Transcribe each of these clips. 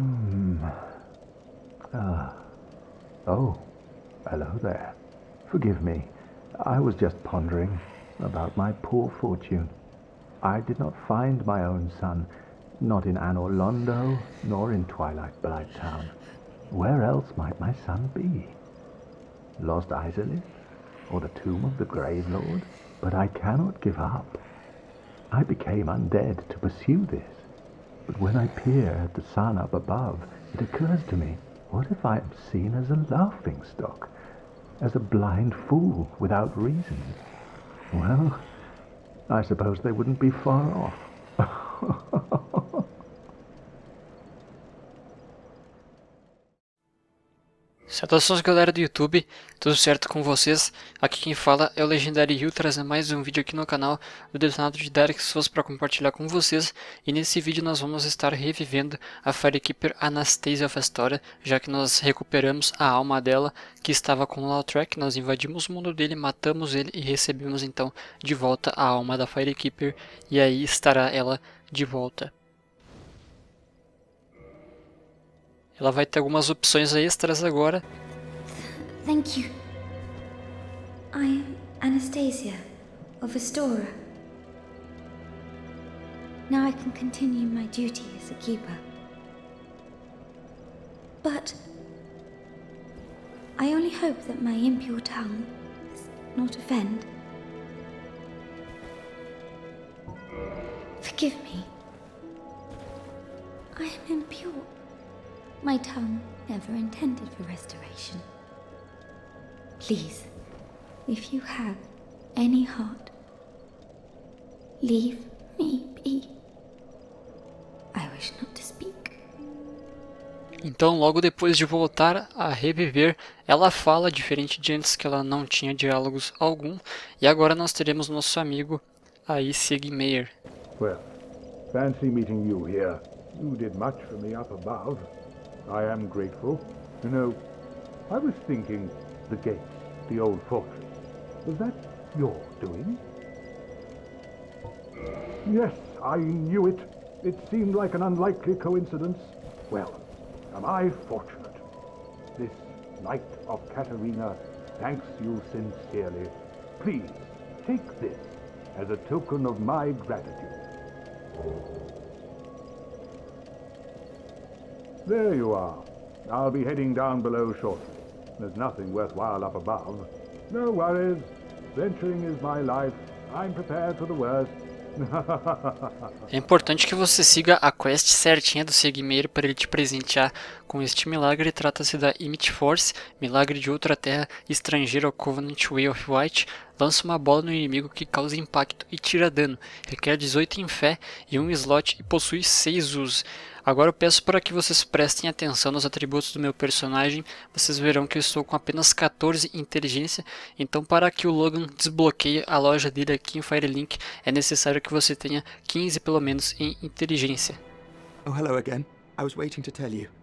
Hmm. Ah. Oh. Hello there. Forgive me. I was just pondering about my poor fortune. I did not find my own son, not in Anor Londo, nor in Twilight Blight Town. Where else might my son be? Lost Izalith? Or the tomb of the Grave Lord? But I cannot give up. I became undead to pursue this. But when I peer at the sun up above, it occurs to me, what if I am seen as a laughing stock? As a blind fool without reason? Well, I suppose they wouldn't be far off. Saudações galera do YouTube, tudo certo com vocês? Aqui quem fala é o Legendary Yu, trazendo mais um vídeo aqui no canal. Do Detonado de Dark Souls para compartilhar com vocês. E nesse vídeo nós vamos estar revivendo a Firekeeper Anastasia of Astoria Já que nós recuperamos a alma dela que estava com o Lautrec Nós invadimos o mundo dele, matamos ele e recebemos então de volta a alma da Firekeeper E aí estará ela de volta Ela vai ter algumas opções extras agora. Thank you. I am Anastacia of Astora. Now I can continue my duty as a keeper. But I only hope that my impure tongue does not offend. Forgive me. I am impure. My tongue never intended for restoration. Please, if you have any heart, leave me be. I wish not to speak. Então, logo depois de voltar a reviver, ela fala diferente de antes que ela não tinha diálogos algum, e agora nós teremos nosso amigo aí Sigmeyer. Well, fancy meeting you here. You did much for me up above. I am grateful. You know, I was thinking the gates, the old fortress. Was that your doing? Yes, I knew it. It seemed like an unlikely coincidence. Well, am I fortunate. This Knight of Katarina thanks you sincerely. Please, take this as a token of my gratitude. There you are. I'll be heading down below shortly. There's nothing worthwhile up above. No worries. Venturing is my life. I'm prepared for the worst. é importante que você siga a quest certinha do Segmeiro para ele te presentear com este milagre. Trata-se da Imit Force, milagre de outra terra estrangeira ao Covenant Way of White. Lança uma bola no inimigo que causa impacto e tira dano. Requer 18 em fé e um slot e possui 6 usos. Agora eu peço para que vocês prestem atenção nos atributos do meu personagem. Vocês verão que eu estou com apenas 14 inteligência. Então para que o Logan desbloqueie a loja dele aqui em Firelink, é necessário que você tenha 15 pelo menos em inteligência. Oh, hello again. I was waiting to tell you.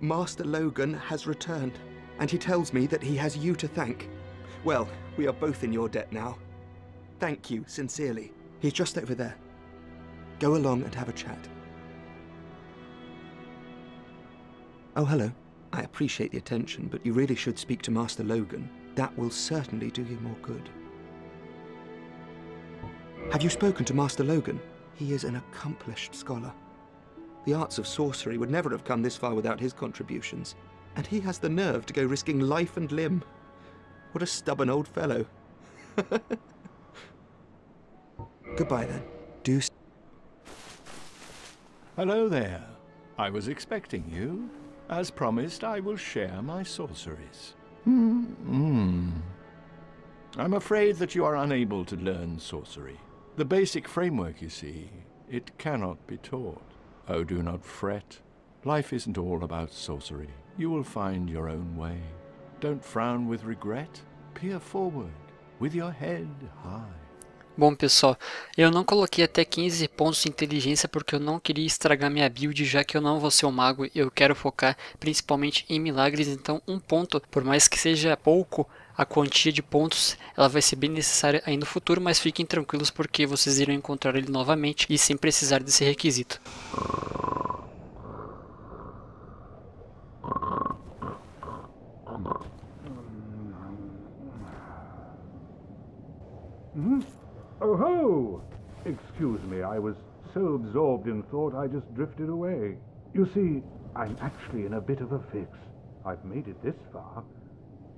Master Logan has returned, and he tells me that he has you to thank. Well, we are both in your debt now. Thank you, sincerely. He's just over there. Go along and have a chat. Oh, hello. I appreciate the attention, but you really should speak to Master Logan. That will certainly do you more good. Have you spoken to Master Logan? He is an accomplished scholar. The arts of sorcery would never have come this far without his contributions. And he has the nerve to go risking life and limb. What a stubborn old fellow. Goodbye then. Do. Hello there. I was expecting you. As promised, I will share my sorceries. Hmm. I'm afraid that you are unable to learn sorcery. The basic framework, you see, it cannot be taught. Oh, do not fret. Life isn't all about sorcery. You will find your own way. Don't frown with regret. Peer forward, with your head high. Bom pessoal, eu não coloquei até 15 pontos de inteligência porque eu não queria estragar minha build, já que eu não vou ser um mago, eu quero focar principalmente em milagres, então um ponto, por mais que seja pouco, a quantia de pontos ela vai ser bem necessária aí no futuro, mas fiquem tranquilos porque vocês irão encontrar ele novamente e sem precisar desse requisito. I was so absorbed in thought I just drifted away. You see, I'm actually in a bit of a fix. I've made it this far,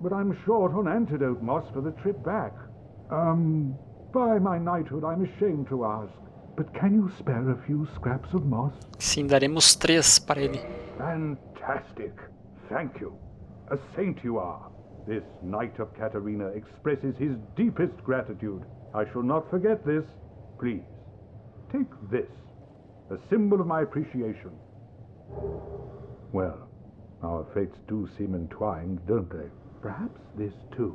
but I'm short on antidote moss for the trip back. Um, by my knighthood, I'm ashamed to ask, but can you spare a few scraps of moss? Sim, daremos três para ele. Fantastic. Thank you. A saint you are. This Knight of Katarina expresses his deepest gratitude. I shall not forget this. Please, take this, a symbol of my appreciation. Well, our fates do seem entwined, don't they? Perhaps this, too,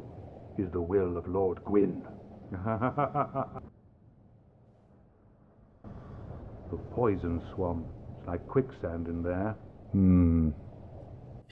is the will of Lord Gwyn. the poison swamp. It's like quicksand in there. Hmm.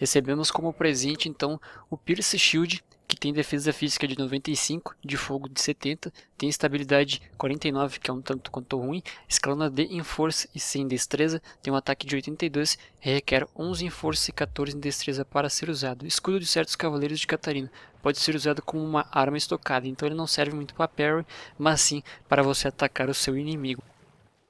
Recebemos como presente então o Pierce Shield, que tem defesa física de 95, de fogo de 70, tem estabilidade 49, que é um tanto quanto ruim, escalona D em força e 100 em destreza, tem um ataque de 82, requer 11 em força e 14 em destreza para ser usado. Escudo de certos cavaleiros de Catarina, pode ser usado como uma arma estocada, então ele não serve muito para parry, mas sim para você atacar o seu inimigo.